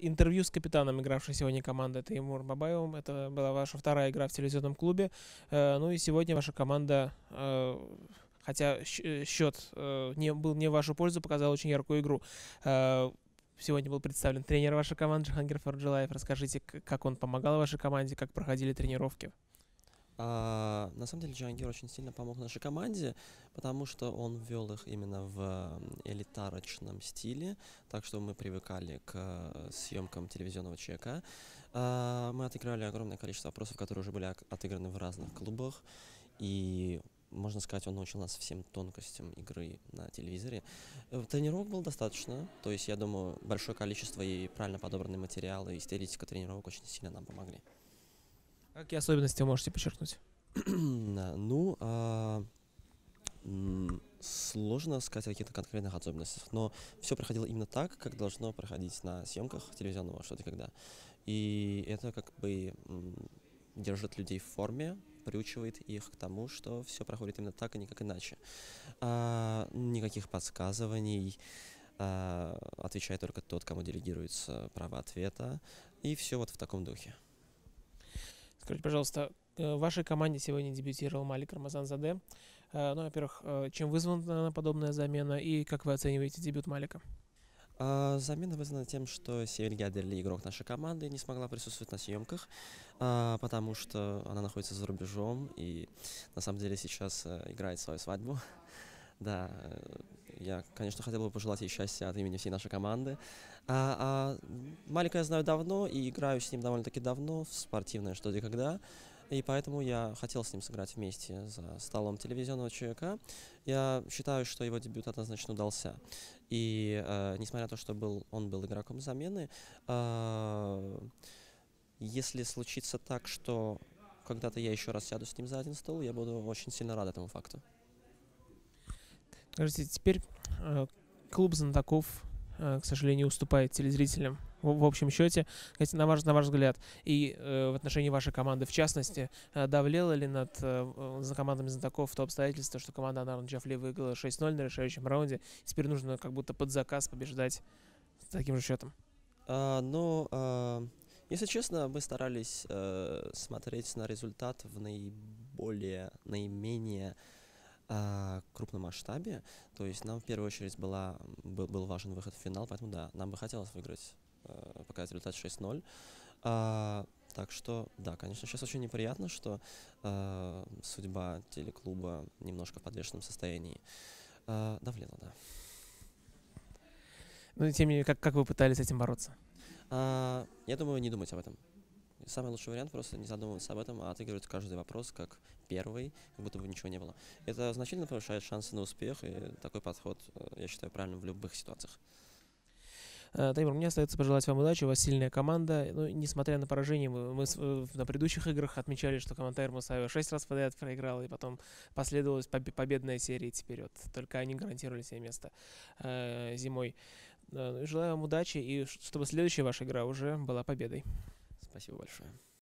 Интервью с капитаном, игравшей сегодня команды, это Тимур Бабаевым. Это была ваша вторая игра в телевизионном клубе. Э, ну и сегодня ваша команда, э, хотя счет э, не, был не в вашу пользу, показала очень яркую игру. Сегодня был представлен тренер вашей команды Джахангир Фарджилаев. Расскажите, как он помогал вашей команде, как проходили тренировки. А, на самом деле Джангир очень сильно помог нашей команде, потому что он ввел их именно в элитарочном стиле, так что мы привыкали к э, съемкам телевизионного чека. А, мы отыграли огромное количество вопросов, которые уже были отыграны в разных клубах, и можно сказать, он научил нас всем тонкостям игры на телевизоре. Э, тренировок было достаточно, то есть, я думаю, большое количество и правильно подобранные материалы, и стилистика тренировок очень сильно нам помогли. Какие особенности можете подчеркнуть? ну, а, сложно сказать о каких-то конкретных особенностях, но все проходило именно так, как должно проходить на съемках телевизионного что-то когда. И это как бы держит людей в форме, приучивает их к тому, что все проходит именно так, а никак иначе. А, никаких подсказываний, а, отвечает только тот, кому делегируется право ответа, и все вот в таком духе. Скажите, пожалуйста, э, в вашей команде сегодня дебютировал Малик Рамазан-Заде. Э, ну, во-первых, э, чем вызвана подобная замена и как вы оцениваете дебют Малика? А, замена вызвана тем, что Севель Гадерли, игрок нашей команды, не смогла присутствовать на съемках, а, потому что она находится за рубежом и на самом деле сейчас играет свою свадьбу. Да, я, конечно, хотел бы пожелать ей счастья от имени всей нашей команды. А, а Малика я знаю давно и играю с ним довольно-таки давно в спортивное что где когда. И поэтому я хотел с ним сыграть вместе за столом телевизионного человека. Я считаю, что его дебют однозначно удался. И э, несмотря на то, что был, он был игроком замены, э, если случится так, что когда-то я еще раз сяду с ним за один стол, я буду очень сильно рад этому факту. Скажите, теперь э, клуб знатоков, э, к сожалению, уступает телезрителям в, в общем счете, на ваш, на ваш взгляд, и э, в отношении вашей команды в частности, э, давлело ли над э, за командами знатоков то обстоятельство, что команда Анарн Джафли выиграла 6-0 на решающем раунде, теперь нужно как будто под заказ побеждать с таким же счетом? А, ну, а, если честно, мы старались а, смотреть на результат в наиболее, наименее а, крупном масштабе. То есть нам в первую очередь была, был, был важен выход в финал, поэтому да, нам бы хотелось выиграть, э, показать результат 6-0. А, так что, да, конечно, сейчас очень неприятно, что э, судьба телеклуба немножко в подвешенном состоянии. Э, давлела, да. Ну, тем не менее, как, как вы пытались с этим бороться? А, я думаю, не думать об этом самый лучший вариант просто не задумываться об этом, а отыгрывать каждый вопрос как первый, как будто бы ничего не было. Это значительно повышает шансы на успех, и такой подход, э, я считаю, правильным в любых ситуациях. Э, Таймур, мне остается пожелать вам удачи, у вас сильная команда. Ну, несмотря на поражение, мы, мы э, на предыдущих играх отмечали, что команда Тайр Мусаева шесть раз подряд проиграла, и потом последовалась победная серия теперь. Вот, только они гарантировали себе место э, зимой. Желаю вам удачи, и чтобы следующая ваша игра уже была победой. Спасибо большое.